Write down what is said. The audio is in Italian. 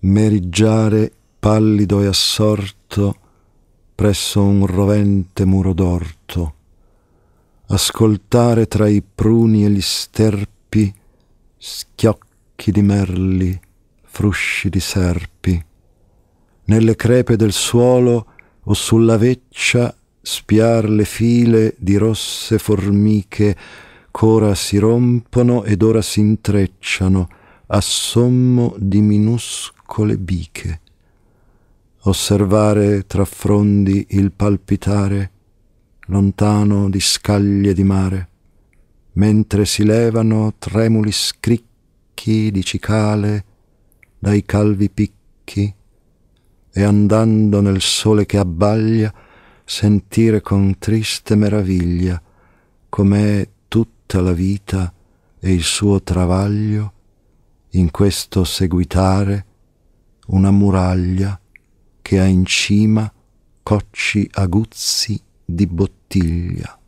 meriggiare pallido e assorto presso un rovente muro d'orto, ascoltare tra i pruni e gli sterpi schiocchi di merli, frusci di serpi, nelle crepe del suolo o sulla veccia spiar le file di rosse formiche ch'ora si rompono ed ora si intrecciano a sommo di minuscole biche. Osservare tra frondi il palpitare lontano di scaglie di mare, mentre si levano tremuli scricchi di cicale dai calvi picchi e andando nel sole che abbaglia sentire con triste meraviglia com'è tutta la vita e il suo travaglio in questo seguitare una muraglia che ha in cima cocci aguzzi di bottiglia.